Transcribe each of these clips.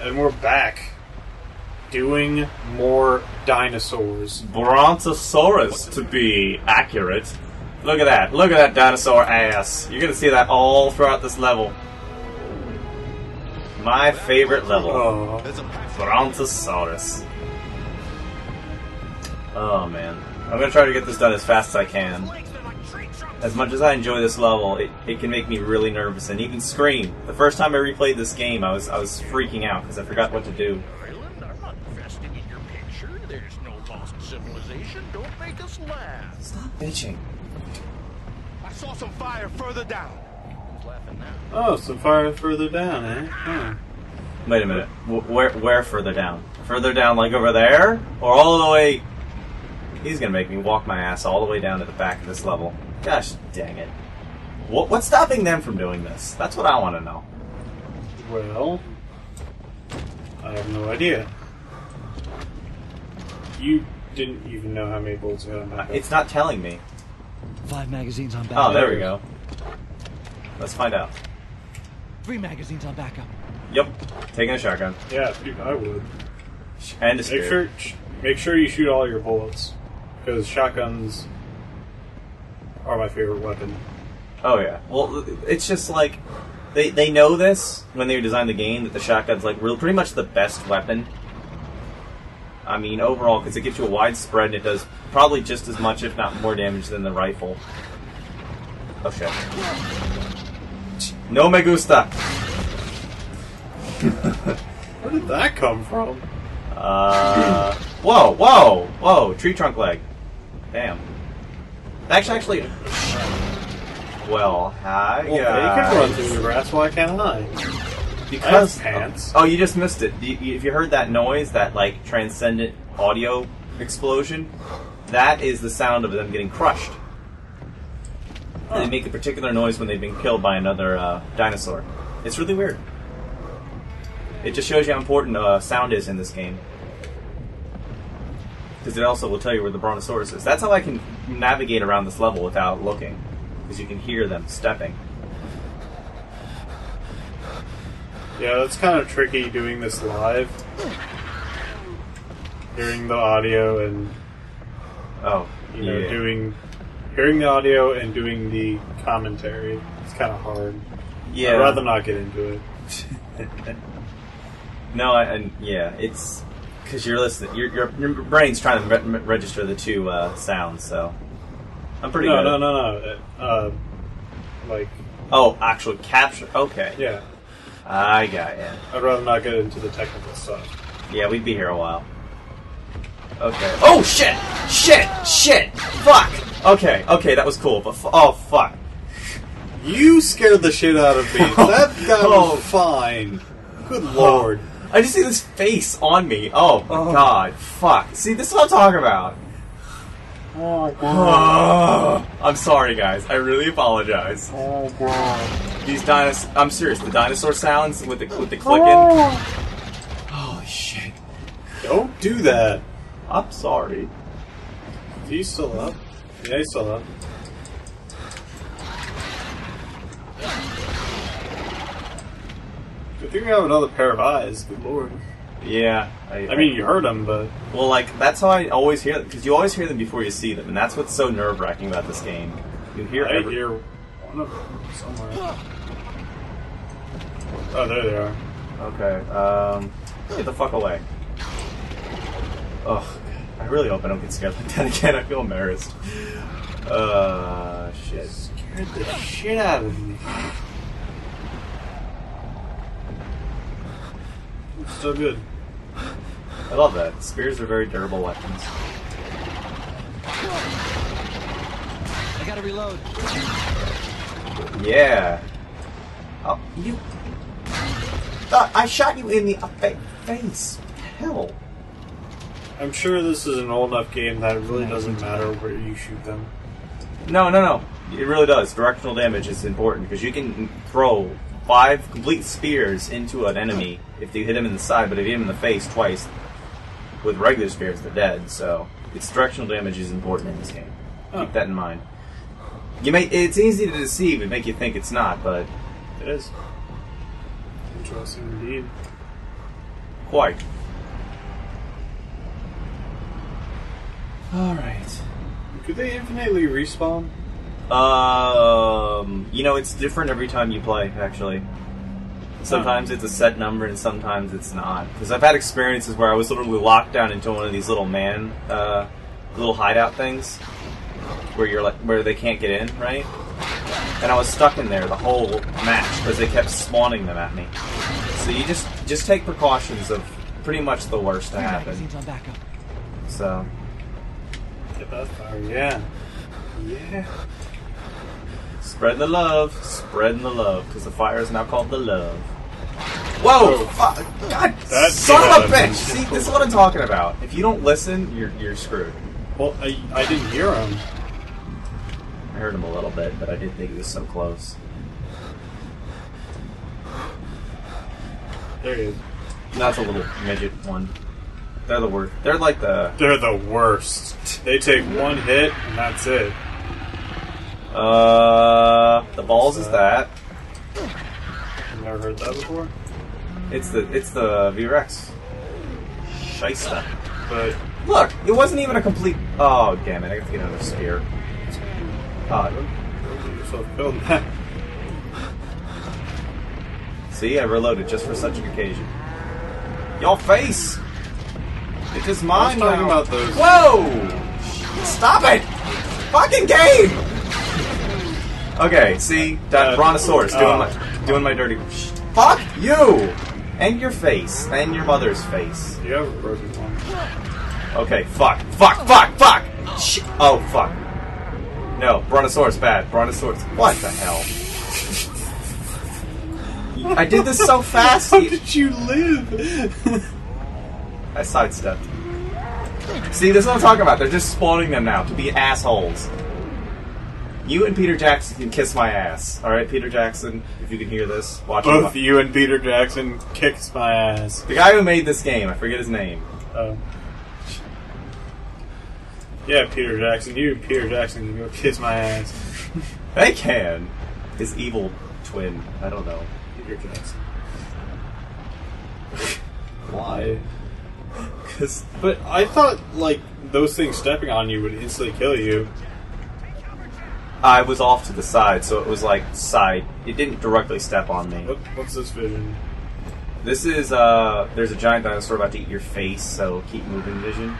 And we're back doing more dinosaurs. Brontosaurus, to be accurate. Look at that. Look at that dinosaur ass. You're gonna see that all throughout this level. My favorite level. Oh, Brontosaurus. Oh man. I'm gonna try to get this done as fast as I can. As much as I enjoy this level, it, it can make me really nervous and even scream. The first time I replayed this game, I was I was freaking out because I forgot what to do. I'm not investing in your picture. There's no lost civilization. Don't make us laugh. Stop bitching. I saw some fire further down. Who's laughing now? oh, some fire further down, eh? Huh. Wait a minute. Wh- Where where further down? Further down, like over there, or all the way? He's gonna make me walk my ass all the way down to the back of this level. Gosh dang it! What, what's stopping them from doing this? That's what I want to know. Well, I have no idea. You didn't even know how many bullets you had on that. Uh, it's not telling me. Five magazines on Oh, there we go. Let's find out. Three magazines on backup. Yep, taking a shotgun Yeah, dude, I would. and a spear. Make sure, make sure you shoot all your bullets, because shotguns are my favorite weapon. Oh yeah. Well, it's just like they they know this when they designed the game that the shotgun's like real pretty much the best weapon. I mean, overall, because it gives you a wide spread and it does probably just as much, if not more, damage than the rifle. Oh shit! No me gusta. Where did that come from? Uh, whoa, whoa, whoa! Tree trunk leg. Damn. Actually, actually. Well, hi. Well, guys. they could run through the grass. Why can't I? Because I pants. Oh, you just missed it. You, you, if you heard that noise, that like transcendent audio explosion, that is the sound of them getting crushed. And They make a particular noise when they've been killed by another uh, dinosaur. It's really weird. It just shows you how important uh, sound is in this game. Because it also will tell you where the Brontosaurus is. That's how I can navigate around this level without looking. Because you can hear them stepping. Yeah, that's kind of tricky doing this live. Hearing the audio and Oh, you know yeah. doing hearing the audio and doing the commentary. It's kind of hard. Yeah. I'd rather not get into it. No, I, and yeah, it's because you're listening. Your, your your brain's trying to re- register the two uh, sounds. So I'm pretty no, good. no, no, no. Uh, like, Oh, actual capture. Okay, yeah, I got it. I'd rather not get into the technical stuff. Yeah, we'd be here a while. Okay. Oh shit! Shit! Shit! Fuck! Okay, okay, that was cool. But f- oh fuck! You scared the shit out of me. that guy Oh. was fine. Good lord. I just see this face on me. Oh my oh. god! Fuck! See, this is what I'm talking about. Oh god. I'm sorry, guys. I really apologize. Oh god. These dinos I'm serious. The dinosaur sounds with the with the clicking. Oh. Holy shit! Don't do that. I'm sorry. Is he still up? Yeah, he's still up. Good thing you have another pair of eyes. Good lord. Yeah. I mean, you heard them, but Well, like that's how I always hear them because you always hear them before you see them, and that's what's so nerve wracking about this game. You hear I every- hear one of them somewhere. Oh, there they are. Okay. Um, get the fuck away. Ugh. I really hope I don't get scared like that again. I feel embarrassed. Uh, shit. Scared the shit out of me. Still good. I love that. Spears are very durable weapons. I gotta reload. Yeah. Oh, you. Uh, I shot you in the face. Hell. I'm sure this is an old enough game that it really doesn't matter where you shoot them. No, no, no. It really does. Directional damage is important because you can throw five complete spears into an enemy if you hit him in the side, but if you hit him in the face twice with regular spears, they're dead. So its directional damage is important in this game. Oh. Keep that in mind. You may. It's easy to deceive and make you think it's not, but It is. Interesting indeed. Quite. Alright. Could they infinitely respawn? Um, you know, it's different every time you play, actually. Sometimes it's a set number and sometimes it's not. Because I've had experiences where I was literally locked down into one of these little man, uh, little hideout things, where you're like, where they can't get in, right? And I was stuck in there the whole match because they kept spawning them at me. So you just just take precautions of pretty much the worst to Three happen. magazines on backup. So Get that fire. Yeah. Yeah. Spreading the love, spreading the love, because the fire is now called the love. Whoa! Fuck! God, That son of a bitch! See, this is what I'm talking about. If you don't listen, you're you're screwed. Well, I, I didn't hear him. I heard him a little bit, but I didn't think he was so close. There he is. That's a little midget one. They're the worst. They're like the They're the worst. They take one hit and that's it. Uh the balls is that. I've never heard that before. It's the it's the V-Rex. Shysta. But Look, it wasn't even a complete. Oh damn it! I have to get another spear. Uh, don't get yourself killed in that. See, I reloaded just for such an occasion. Your face! It is mine talking now. about those- Whoa! Stop it! Fucking game! Okay, see, that Uh, brontosaurus doing oh. my doing my dirty. Fuck you! And your face, and your mother's face. You have a broken one. Okay, fuck, fuck, fuck, fuck! Shit. Oh, fuck. No, Brontosaurus bad. Brontosaurus. What the hell? I did this so fast. How did you live? I sidestepped. See, this is what I'm talking about. They're just spawning them now to be assholes. You and Peter Jackson can kiss my ass. Alright, Peter Jackson, if you can hear this, watch it. Both you and Peter Jackson kicks my ass. The guy who made this game, I forget his name. Oh. Yeah, Peter Jackson. You and Peter Jackson can go kiss my ass. They can. His evil twin. I don't know. Peter Jackson. Why? Because But I thought like those things stepping on you would instantly kill you. I was off to the side, so it was like side. It didn't directly step on me. What, what's this vision? This is, uh, there's a giant dinosaur about to eat your face, so keep moving vision.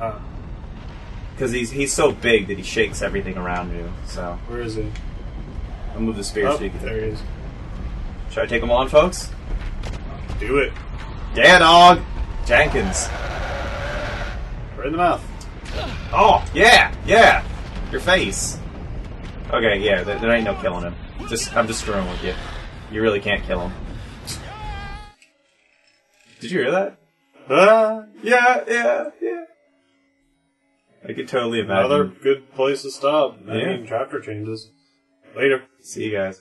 Uh, Because he's, he's so big that he shakes everything around you, so. where is he? I'll move the spear Oh, so you can. there he is. Should I take him on, folks? Do it. Yeah, dog! Jenkins. Right in the mouth. Oh, yeah, yeah! Your face. Okay, yeah, there, there ain't no killing him. Just, I'm just screwing with you. You really can't kill him. Did you hear that? Ah, Yeah, yeah, yeah. I could totally imagine. another good place to stop. Yeah. I mean, chapter changes. Later. See you guys.